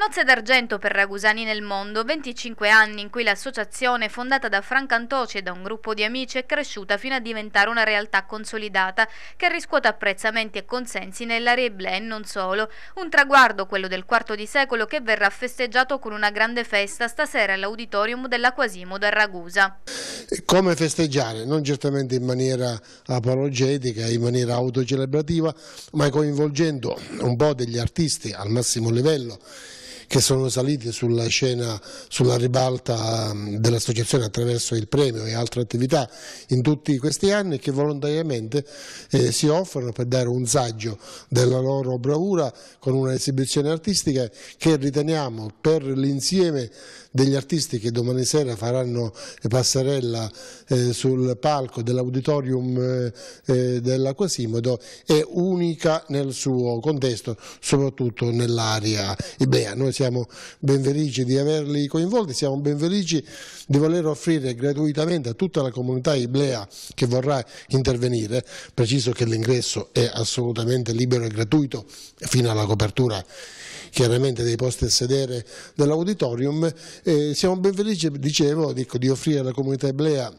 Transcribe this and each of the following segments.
Nozze d'argento per Ragusani nel mondo, 25 anni in cui l'associazione, fondata da Franca Antoci e da un gruppo di amici, è cresciuta fino a diventare una realtà consolidata che riscuote apprezzamenti e consensi nell'area Iblè e non solo. Un traguardo, quello del quarto di secolo, che verrà festeggiato con una grande festa stasera all'auditorium della Quasimodo a Ragusa. Come festeggiare? Non certamente in maniera apologetica, in maniera autocelebrativa, ma coinvolgendo un po' degli artisti al massimo livello che sono saliti sulla scena, sulla ribalta mm, dell'associazione attraverso il premio e altre attività in tutti questi anni e che volontariamente eh, si offrono per dare un saggio della loro bravura con un'esibizione artistica che riteniamo per l'insieme degli artisti che domani sera faranno passerella eh, sul palco dell'auditorium eh, eh della Quasimodo è unica nel suo contesto, soprattutto nell'area ibea. Noi siamo ben felici di averli coinvolti, siamo ben felici di voler offrire gratuitamente a tutta la comunità iblea che vorrà intervenire, preciso che l'ingresso è assolutamente libero e gratuito fino alla copertura chiaramente dei posti a sedere dell'auditorium, siamo ben felici, dicevo, di offrire alla comunità iblea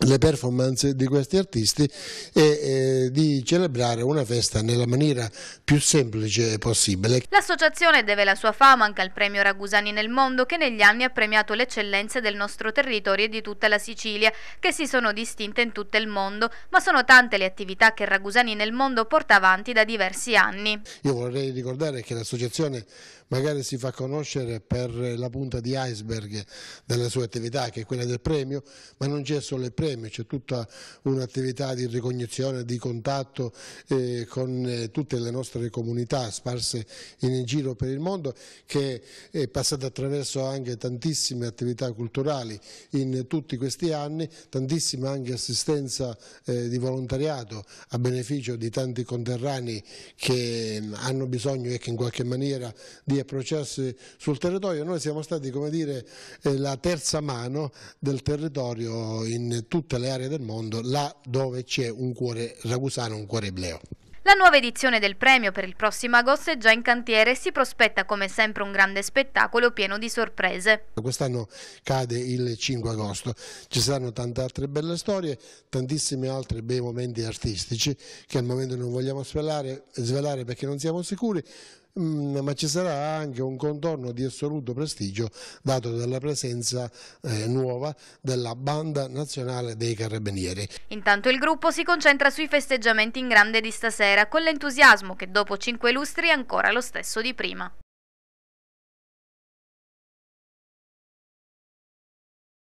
le performance di questi artisti e eh, di celebrare una festa nella maniera più semplice possibile. L'associazione deve la sua fama anche al premio Ragusani nel mondo che negli anni ha premiato le eccellenze del nostro territorio e di tutta la Sicilia che si sono distinte in tutto il mondo, ma sono tante le attività che Ragusani nel mondo porta avanti da diversi anni. Io vorrei ricordare che l'associazione magari si fa conoscere per la punta di iceberg della sua attività che è quella del premio, ma non c'è solo il premio premio, c'è tutta un'attività di ricognizione, di contatto eh, con eh, tutte le nostre comunità sparse in giro per il mondo che è passata attraverso anche tantissime attività culturali in tutti questi anni, tantissima anche assistenza eh, di volontariato a beneficio di tanti conterranei che mm, hanno bisogno e che in qualche maniera di approcciarsi sul territorio. Noi siamo stati come dire eh, la terza mano del territorio in tutti tutte le aree del mondo, là dove c'è un cuore ragusano, un cuore ebleo. La nuova edizione del premio per il prossimo agosto è già in cantiere e si prospetta come sempre un grande spettacolo pieno di sorprese. Quest'anno cade il 5 agosto, ci saranno tante altre belle storie, tantissimi altri bei momenti artistici che al momento non vogliamo svelare, svelare perché non siamo sicuri, Mm, ma ci sarà anche un contorno di assoluto prestigio dato dalla presenza eh, nuova della banda nazionale dei carabinieri. Intanto il gruppo si concentra sui festeggiamenti in grande di stasera con l'entusiasmo che dopo cinque lustri è ancora lo stesso di prima.